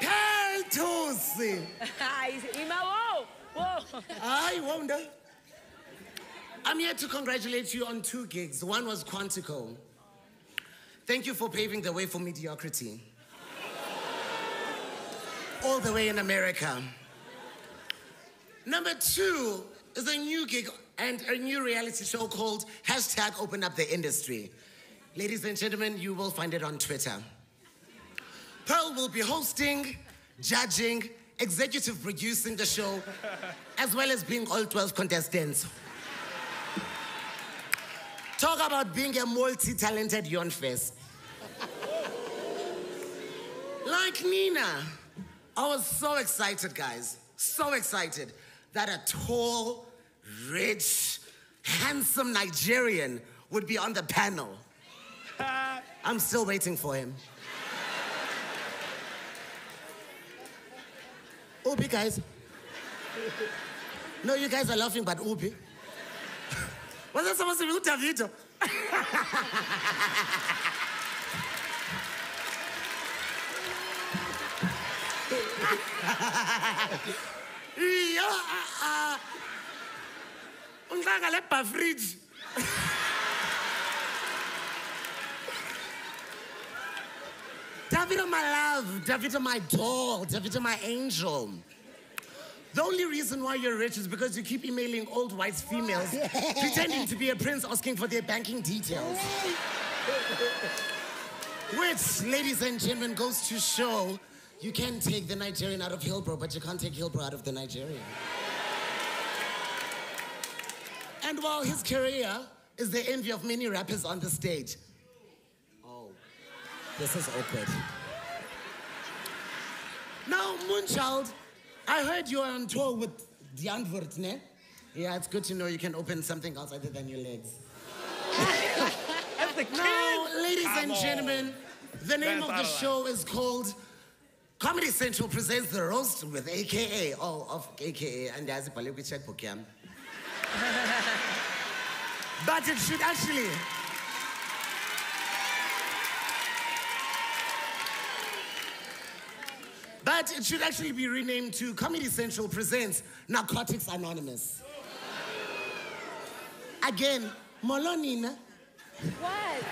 Pearl Thusi. Hayi, ima wo. Wo. I wonder. I'm here to congratulate you on two gigs. One was Quantico. Thank you for paving the way for mediocrity. All the way in America. Number two is a new gig and a new reality show called hashtag Open Up the Industry. Ladies and gentlemen, you will find it on Twitter. Pearl will be hosting, judging, executive producing the show, as well as being all 12 contestants. Talk about being a multi talented Yon Fest. like Nina, I was so excited, guys. So excited that a tall, rich, handsome Nigerian would be on the panel. I'm still waiting for him. Ubi, guys. No, you guys are laughing, but Ubi. Was that supposed to be Davido? Iyo, ah, ah. Ungixaka le bafridge. Davido, my love. Davido, my doll. Davido, my angel. The only reason why you're rich is because you keep emailing old white females pretending to be a prince asking for their banking details. Which, ladies and gentlemen, goes to show you can take the Nigerian out of Hillbrow, but you can't take Hillbrow out of the Nigerian. And while his career is the envy of many rappers on the stage. This is awkward. Now, Moonchild, I heard you're on tour with the Antwoord, ne? Yeah, it's good to know you can open something else other than your legs. That's the kid. Now, ladies Come and on. gentlemen, the name That's of the of show is called Comedy Central presents the roast with AKA, oh, of AKA, and there's a Palekwi checkbook, yeah. But it should actually. But it should actually be renamed to Comedy Central Presents Narcotics Anonymous. Again, Molonina. What?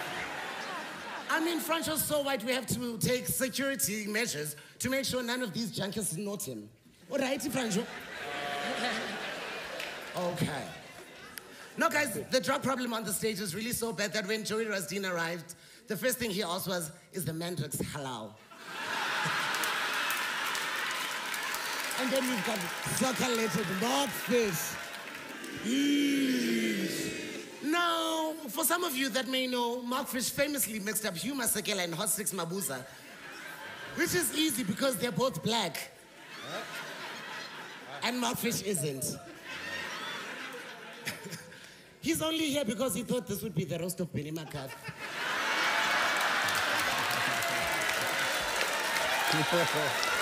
I mean, Franco's so white, we have to take security measures to make sure none of these junkies note him. All right, Franco? Okay. No, guys, the drug problem on the stage is really so bad that when Joey Rasdien arrived, the first thing he asked was, is the Mandrax halal? And then we've got circulated Mark Fish. Now, for some of you that may know, Mark Fish famously mixed up Hugh Masekela and Hotstix Mabuse, which is easy because they're both black. And Mark Fish isn't. He's only here because he thought this would be the roast of Benni McCarthy.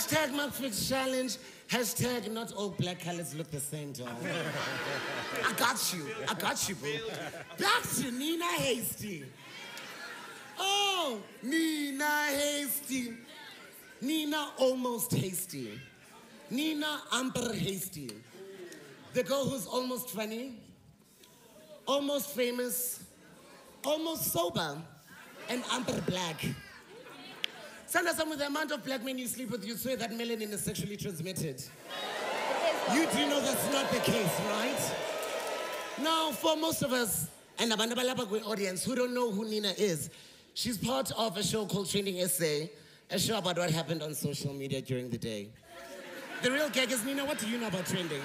Hashtag Markfish challenge. Hashtag not all black colors look the same, dog. I got you. I got you, bro. Back to Nina Hastie. Oh, Nina Hastie. Nina almost hasty. Nina amper hasty. The girl who's almost funny, almost famous, almost sober, and amper black. Sandra, with the amount of black men you sleep with, you swear that melanin is sexually transmitted. You do know that's not the case, right? Now, for most of us, and abantu balapha kwi-audience who don't know who Nina is, she's part of a show called Trending SA, a show about what happened on social media during the day. The real gag is, Nina, what do you know about trending?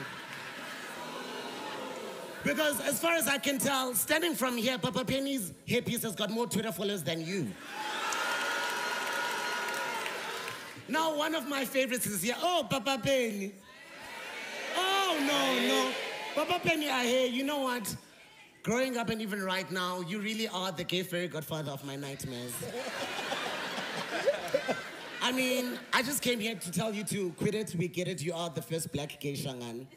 Because as far as I can tell, standing from here, Papa Penny's hairpiece has got more Twitter followers than you. Now, one of my favorites is here. Oh, Papa Penny. Oh, no, no. Papa Penny, I hear, you know what? Growing up and even right now, you really are the gay fairy godfather of my nightmares. I mean, I just came here to tell you to quit it, we get it, you are the first black gay Shangaan.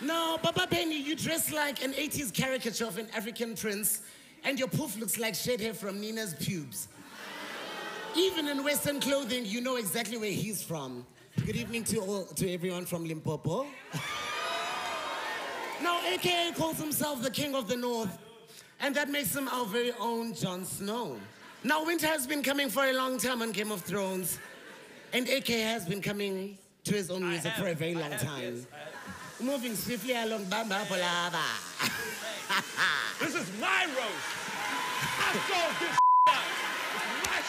No, Papa Penny, you dress like an 80s caricature of an African prince, and your poof looks like shed hair from Nina's pubes. Even in Western clothing, you know exactly where he's from. Good evening to all, to everyone from Limpopo. now, AKA calls himself the King of the North, and that makes him our very own Jon Snow. Now, winter has been coming for a long time on Game of Thrones, and AKA has been coming to his own music for a very long time. Moving swiftly along Bamba Polava. This is my roast. I sold this out. It's my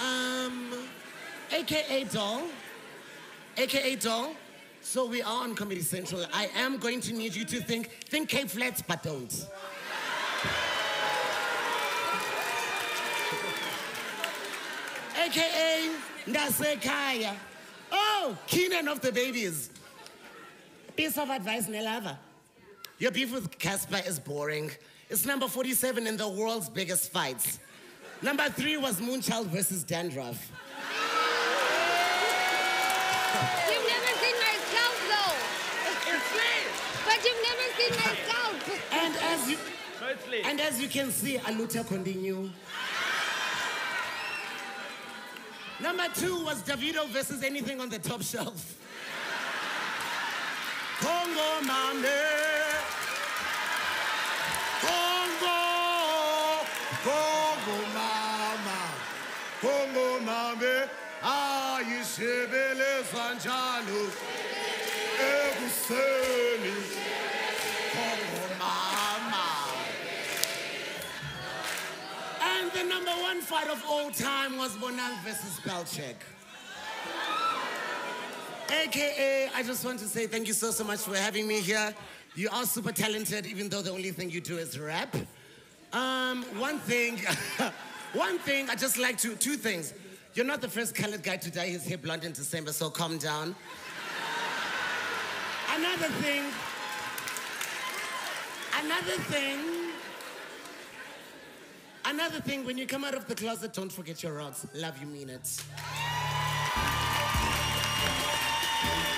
Um, AKA Doll. AKA Doll. So we are on Comedy Central. I am going to need you to think, think Cape Flats, but don't. AKA Ndasekaya. Oh, Keenan of the babies. Piece of advice, Nelava. Your beef with Cassper is boring. It's number 47 in the world's biggest fights. Number three was Moonchild versus Dandruff. You've never seen my scalp though. It's lit. But you've never seen my scalp. And as you No, it's lit. and as you can see, Aluta continue. Number two was Davido versus anything on the top shelf. Congo mame. Congo. Congo mama. Congo mame. And the number one fight of all time was Bonang versus Belchek. AKA, I just want to say thank you so, so much for having me here. You are super talented, even though the only thing you do is rap. Um, one thing, one thing, I just like to, two things. You're not the first colored guy to dye his hair blonde in December, so calm down. Another thing, another thing, Another thing, when you come out of the closet, don't forget your rocks. Love you, mean it.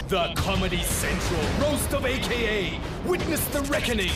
The Comedy Central Roast of AKA. Witness the reckoning.